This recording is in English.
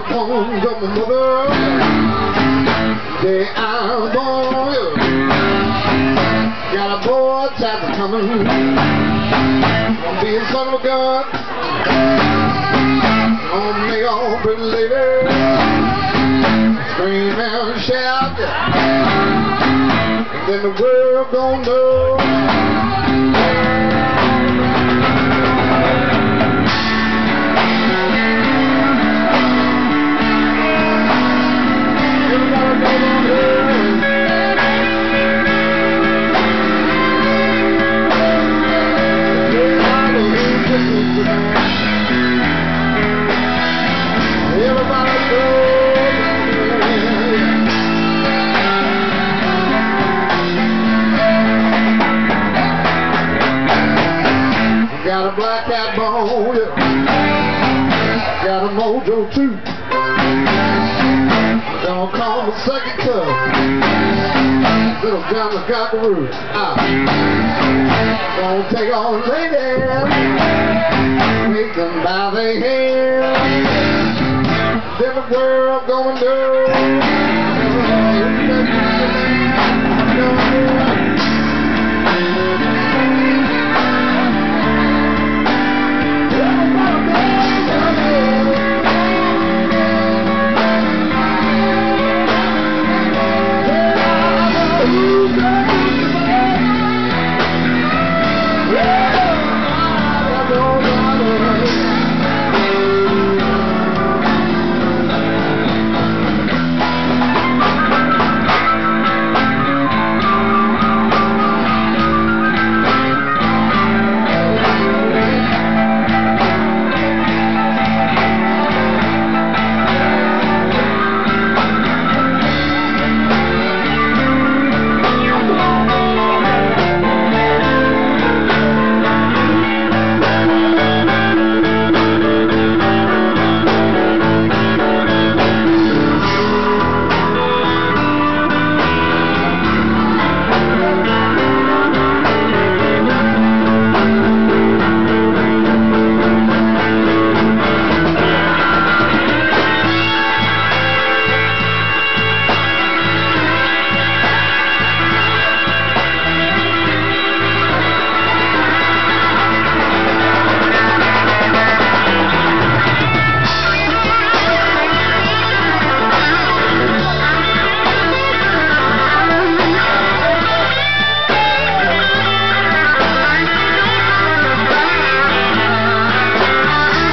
the bones of my mother. Day I'm born. Got a boy child coming. Gonna be a son of gun. On me, all pretty lady. Scream and shout. And then the world gonna know. Got a black cat bone, yeah. Got a mojo too. Don't call me second cup. Little John the Cockaroo. Ah. Gonna take on ladies. Make them by their hand. The world gonna know.